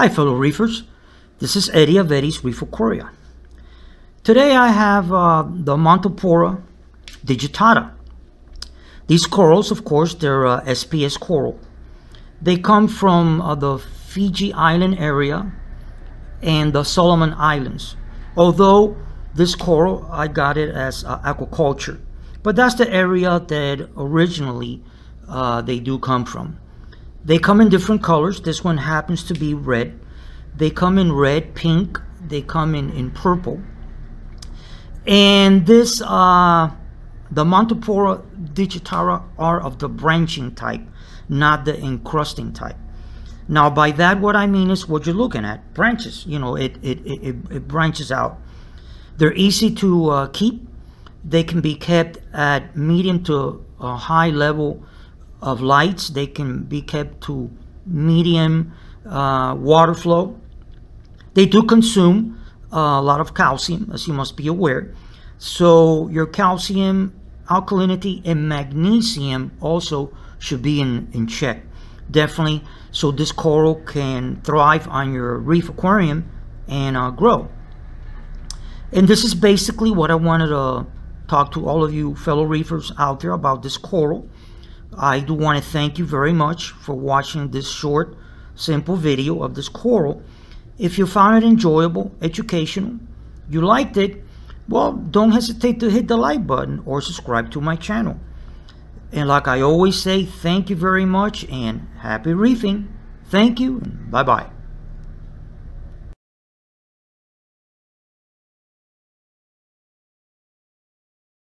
Hi fellow reefers, this is Eddie of Eddie's Reef Aquaria. Today I have uh, the Montipora digitata. These corals, of course, they're uh, SPS coral. They come from uh, the Fiji Island area and the Solomon Islands. Although this coral, I got it as uh, aquaculture. But that's the area that originally uh, they do come from. They come in different colors. This one happens to be red. They come in red, pink. They come in, in purple. And this, uh, the Montipora digitata are of the branching type, not the encrusting type. Now, by that, what I mean is what you're looking at, branches. You know, it, it, it, it branches out. They're easy to uh, keep. They can be kept at medium to a high level of lights. They can be kept to medium uh, water flow. They do consume uh, a lot of calcium, as you must be aware. So your calcium, alkalinity, and magnesium also should be in, in check. Definitely, so this coral can thrive on your reef aquarium and uh, grow. And this is basically what I wanted to talk to all of you fellow reefers out there about this coral. I do want to thank you very much for watching this short, simple video of this coral. If you found it enjoyable, educational, you liked it, well, don't hesitate to hit the like button or subscribe to my channel. And like I always say, thank you very much and happy reefing. Thank you and bye-bye.